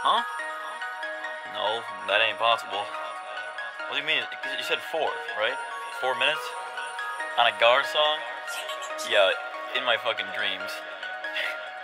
Huh? No, that ain't possible. What do you mean? You said four, right? Four minutes? On a Gar song? Yeah, in my fucking dreams.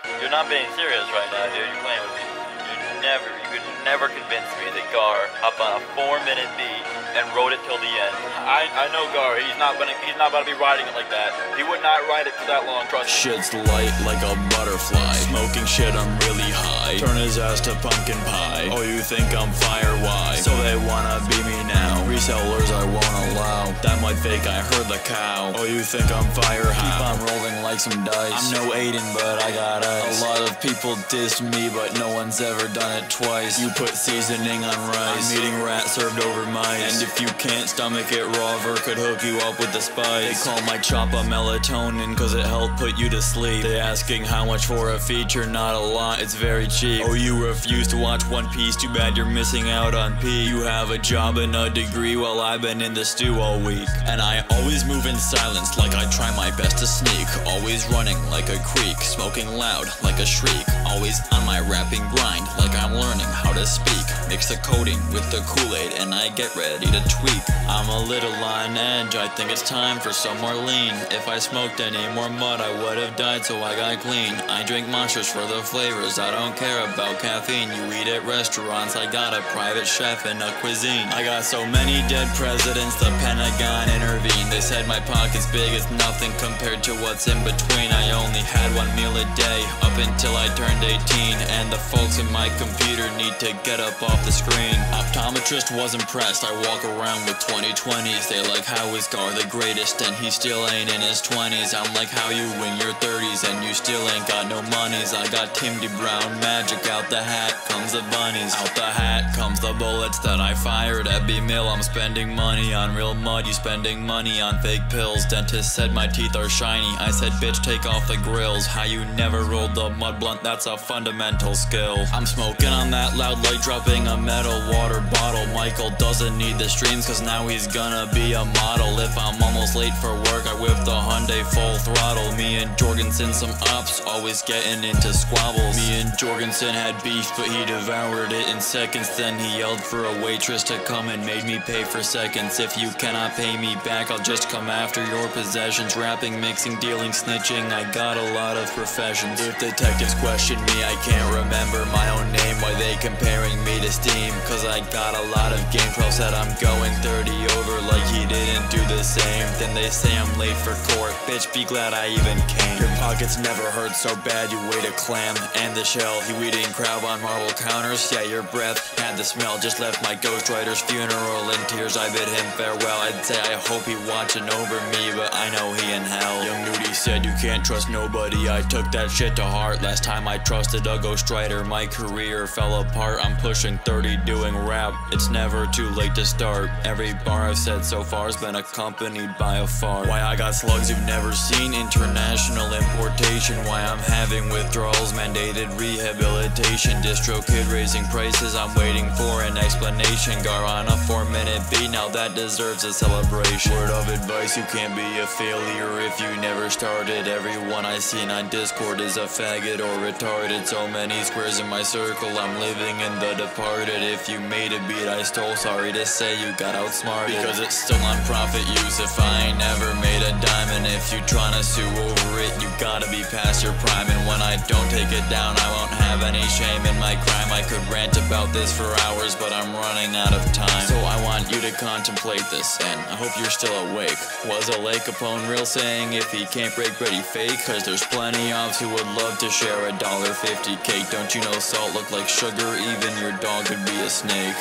You're not being serious right now, dude. You're playing with me. You never, you could never convince me that Gar hopped on a four-minute beat and wrote it till the end. I, I know Gar. He's not gonna, he's not about to be writing it like that. He would not write it for that long. Trust me. Shit's light like a butterfly. Smoking shit, I'm really Turn his ass to pumpkin pie. Oh, you think I'm fire? Why? So they wanna be me now. Resellers I won't allow. That might fake. I heard the cow. Oh, you think I'm fire? How? Keep on rolling like some dice. I'm no Aiden, but I got ice. A lot of people diss me, but no one's ever done it twice. You put seasoning on rice. I'm eating rat served over mice. And if you can't stomach it raw, Ver could hook you up with the spice. They call my choppa melatonin, cause it helped put you to sleep. They asking how much for a feature, not a lot, it's very cheap. Oh, you refuse to watch One Piece, too bad you're missing out on P. You have a job and a degree while I've been in the stew all week. And I always move in silence like I try my best to sneak. Always running like a creek, smoking loud like a shriek. Always on my rapping grind like I'm learning how to speak. Mix the coding with the Kool-Aid and I get ready to tweak. I'm a little on edge, I think it's time for some more lean. If I smoked any more mud, I would have died, so I got clean. I drink monsters for the flavors, I don't care about caffeine. You eat at restaurants, I got a private chef and a cuisine. I got so many dead presidents, the Pentagon intervened. They said my pocket's big as nothing compared to what's in between. I only had one meal a day up until I turned 18, and the folks in my computer need to get up off the screen. Optometrist was impressed, I walk around with 2020s. They like, how is Gar the greatest? And he still ain't in his 20s. I'm like, how you in your 30s and you still ain't got no monies? I got Tim D. Brown magic out the hat, comes the bunnies. Out the hat comes the bullets that I fired at B Mill. I'm spending money on real mud, you spending money on fake pills. Dentist said my teeth are shiny. I said, bitch, take off the grills. How you never rolled the mud blunt, that's a fundamental skill. I'm smoking on that loud light, dropping a metal water bottle. Michael doesn't need the streams, cause now he's gonna be a model. If I'm almost late for work, I whip the Hyundai full throttle. Me and Jorgensen, some ups, always getting into squabbles. Me and Jorgensen had beef, but he devoured it in seconds. Then he yelled for a waitress to come and made me pay for seconds. If you cannot pay me back, I'll just come after your possessions. Rapping, mixing, dealing, snitching, I got a lot of professions. If detectives question me, I can't remember my own name. Why they comparing me to Steam? Cause I got a lot of game pro said I'm going 30 over like he didn't do the same. Then they say I'm late for court. Bitch, be glad I even came. Your pockets never hurt so bad, you weighed a clam and the shell. You eating crab on marble counters? Yeah, your breath had the smell. Just left my ghostwriter's funeral in tears. I bid him farewell. I'd say I hope he watching over me, but I know he in hell. Young Nudy said you can't trust nobody. I took that shit to heart. Last time I trusted a ghostwriter, my career fell apart. I'm pushing 30 doing rap. It's never too late to start. Every bar I've said so far has been accompanied by a fart. Why I got slugs you've never seen, international importation. Why I'm having withdrawals, mandated rehabilitation. DistroKid raising prices, I'm waiting for an explanation. Gar on a four minute beat, now that deserves a celebration. Word of advice, you can't be a failure if you never started. Everyone I seen on Discord is a faggot or retarded. So many squares in my circle, I'm living in the departed. If you made a beat I stole, sorry to say you got outsmarted. Because it's still on profit use if I ain't never made a dime. And if you tryna sue over it, you gotta be past your prime. And when I don't take it down, I won't have any shame in my crime. I could rant about this for hours, but I'm running out of time. So I want you to contemplate this, and I hope you're still awake. Was a Lake Capone real saying if he can't break bread, he fake? Cause there's plenty of who would love to share a dollar fifty cake. Don't you know salt look like sugar? Even your dog could be a snake.